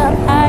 I.